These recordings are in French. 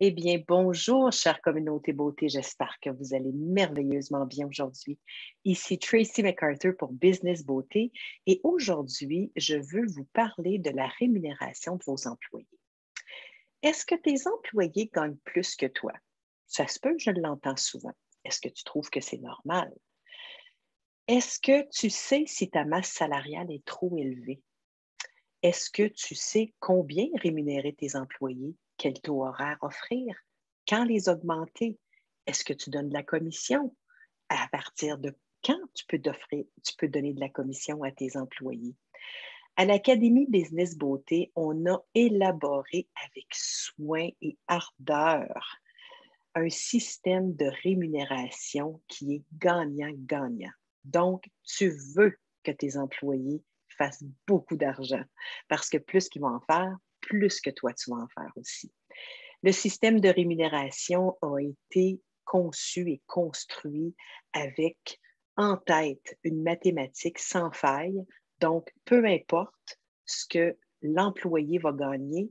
Eh bien, bonjour, chère communauté beauté. J'espère que vous allez merveilleusement bien aujourd'hui. Ici Tracy MacArthur pour Business Beauté et aujourd'hui, je veux vous parler de la rémunération de vos employés. Est-ce que tes employés gagnent plus que toi? Ça se peut, je l'entends souvent. Est-ce que tu trouves que c'est normal? Est-ce que tu sais si ta masse salariale est trop élevée? Est-ce que tu sais combien rémunérer tes employés? Quel taux horaire offrir? Quand les augmenter? Est-ce que tu donnes de la commission? À partir de quand tu peux, donner de la commission à tes employés? À l'Académie Business Beauté, on a élaboré avec soin et ardeur un système de rémunération qui est gagnant-gagnant. Donc, tu veux que tes employés fassent beaucoup d'argent parce que plus qu'ils vont en faire, plus que toi, tu vas en faire aussi. Le système de rémunération a été conçu et construit avec en tête une mathématique sans faille. Donc, peu importe ce que l'employé va gagner,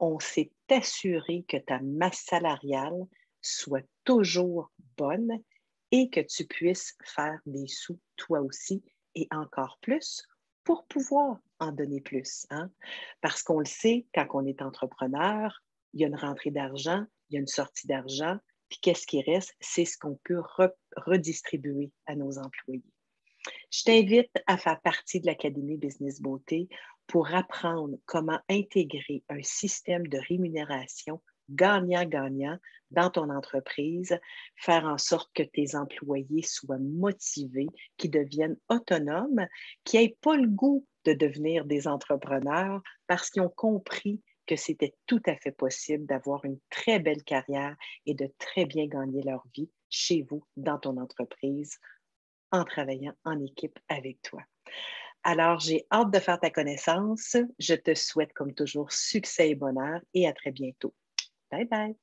on s'est assuré que ta masse salariale soit toujours bonne et que tu puisses faire des sous toi aussi et encore plus pour pouvoir en donner plus. Hein? Parce qu'on le sait, quand on est entrepreneur, il y a une rentrée d'argent, il y a une sortie d'argent, puis qu'est-ce qui reste? C'est ce qu'on peut redistribuer à nos employés. Je t'invite à faire partie de l'Académie Business Beauté pour apprendre comment intégrer un système de rémunération gagnant-gagnant dans ton entreprise, faire en sorte que tes employés soient motivés, qu'ils deviennent autonomes, qu'ils n'aient pas le goût de devenir des entrepreneurs parce qu'ils ont compris que c'était tout à fait possible d'avoir une très belle carrière et de très bien gagner leur vie chez vous, dans ton entreprise, en travaillant en équipe avec toi. Alors, j'ai hâte de faire ta connaissance. Je te souhaite, comme toujours, succès et bonheur et à très bientôt. Bye bye.